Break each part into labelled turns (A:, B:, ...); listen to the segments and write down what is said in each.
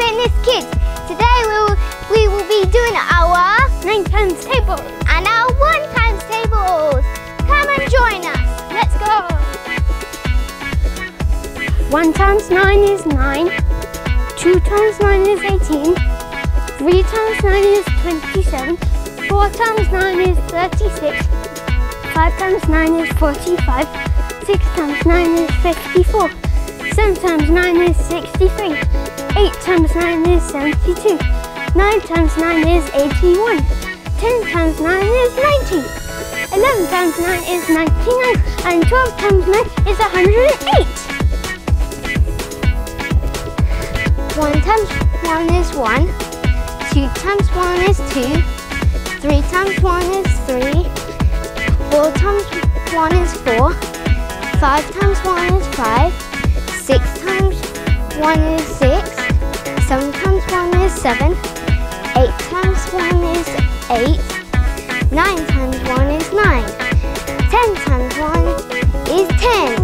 A: Fitness Kids. Today we will, we will be doing our
B: 9 times table.
A: and our 1 times tables. Come and join us. Let's go.
B: 1 times 9 is 9. 2 times 9 is 18. 3 times 9 is 27. 4 times 9 is 36. 5 times 9 is 45. 6 times 9 is 54. 7 times 9 is 63. 8 times 9 is 72. 9 times 9 is 81. 10 times 9 is 90. 11 times 9 is 99. And 12 times 9 is 108.
A: 1 times 1 is 1. 2 times 1 is 2. 3 times 1 is 3. 4 times 1 is 4. 5 times 1 is 5. 6 times 1 is 6. 7 times 1 is 7. 8 times 1 is 8. 9 times 1 is 9. 10 times 1 is 10.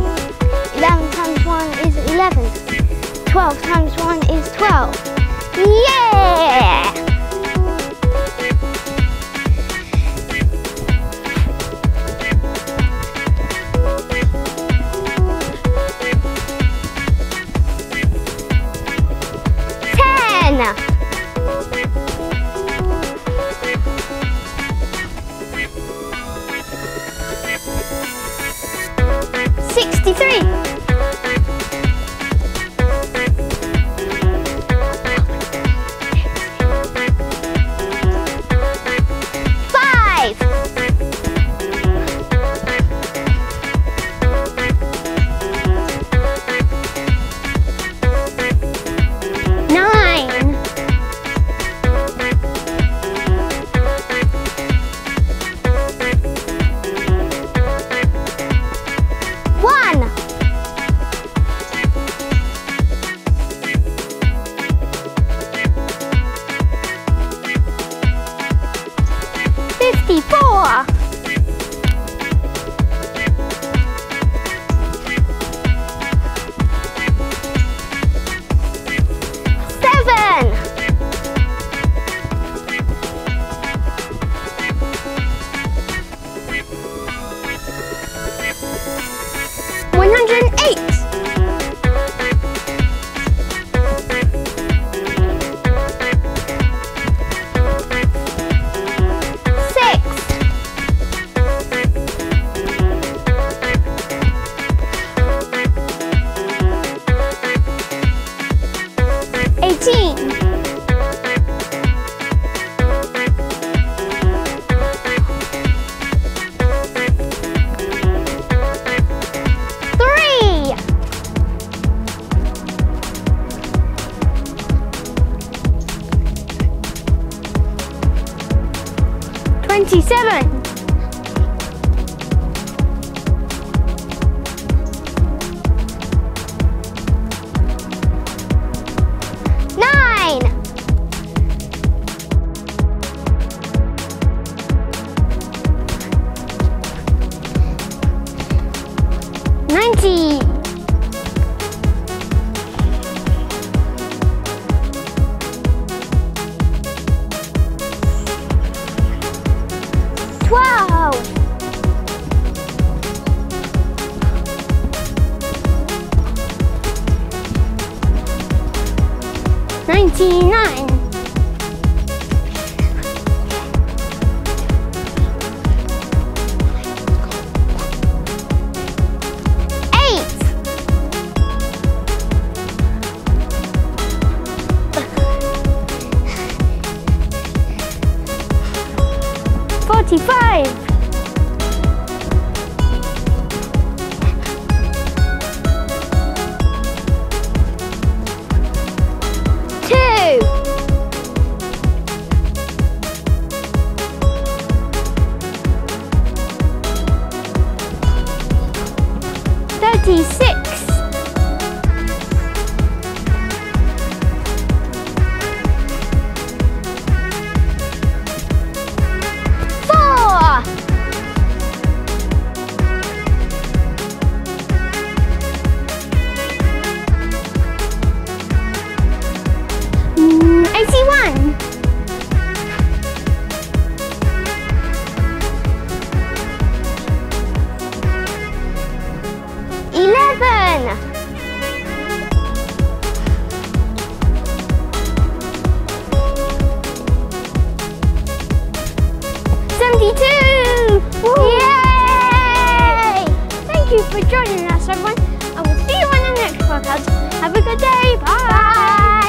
A: 11 times 1 is 11. 12 times 1 is 12. Yeah! 63.
B: 27.
A: Twelve!
B: Ninety-nine.
A: Thirty-five,
B: Thirty-six. Joining us, everyone. And we'll see you on the next podcast. Have a good day. Bye.
A: Bye.